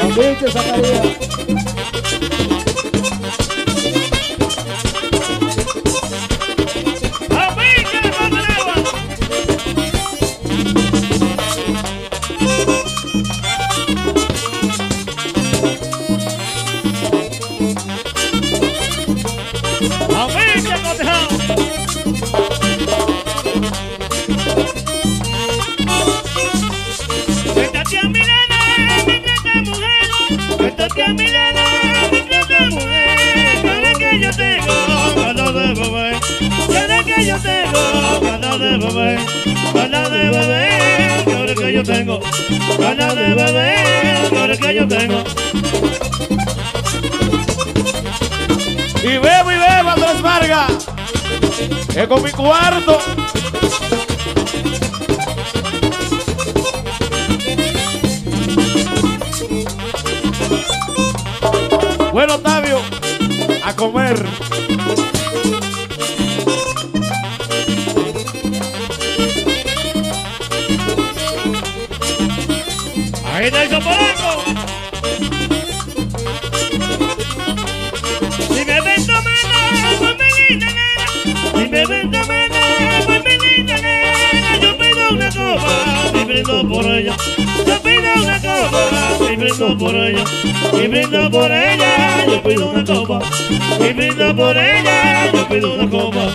Convite, Zacarías. Cada que yo tengo ganas de que yo tengo ganas de beber. Ganas de beber. Que yo tengo ganas de que yo tengo. Y bebo y bebo, Andrés Vargas. Que con mi cuarto. Bueno, Octavio, a comer. Ahí está el soporanco. Si me ven tomando, pues mi linda nena. Si me ven tomando, pues mi linda nena. Yo pido una copa y brindo por ella. Yo una copa y brindo por ella. Y brindo por ella, yo pido una copa. Y brindo por ella, yo pido una copa.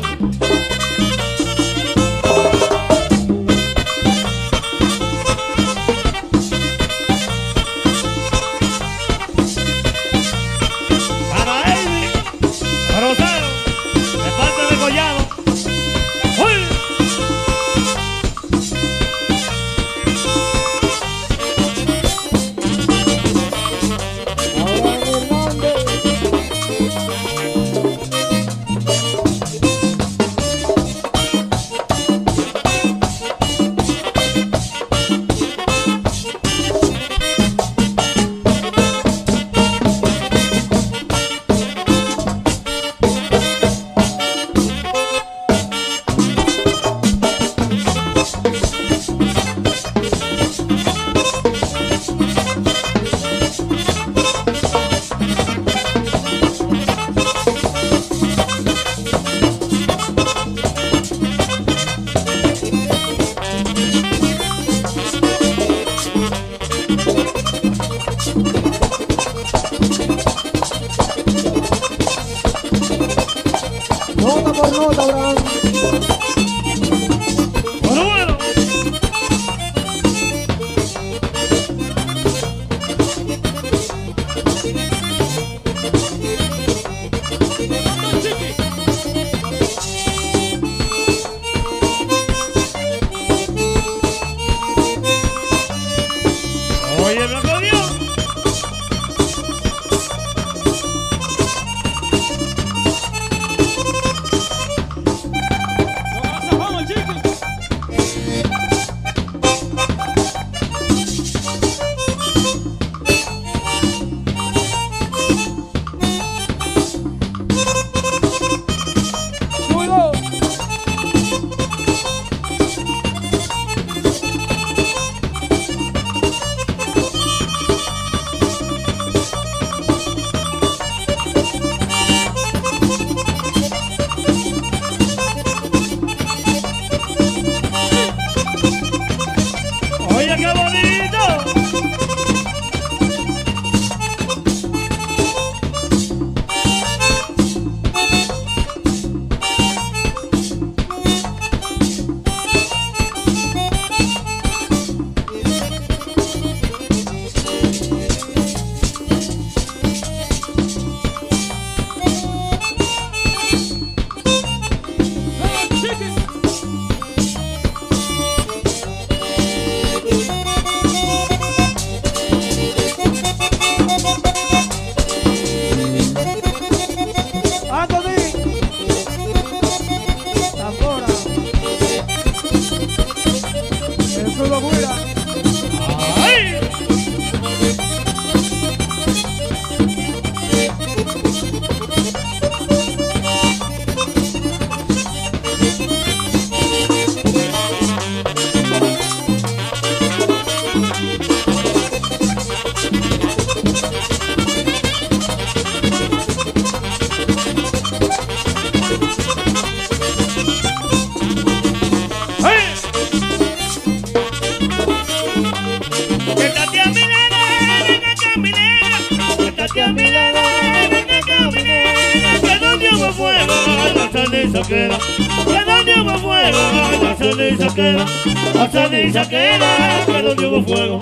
Ceniza queda, que donde hubo fuego, la ceniza queda, la ceniza queda, que donde hubo fuego,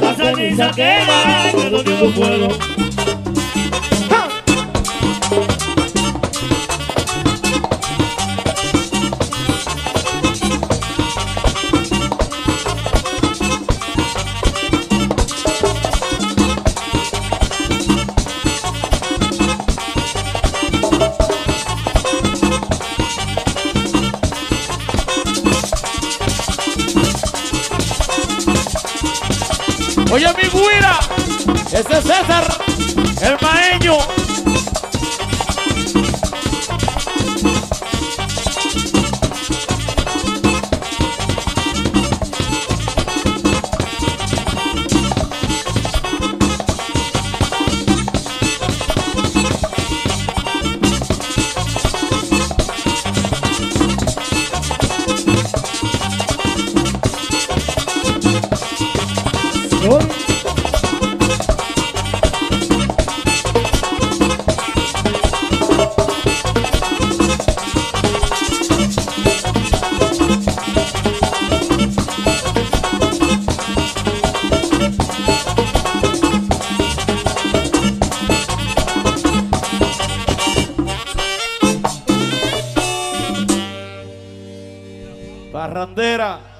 la ceniza queda, que donde hubo fuego. Ese es César, el maeño. Parrandera.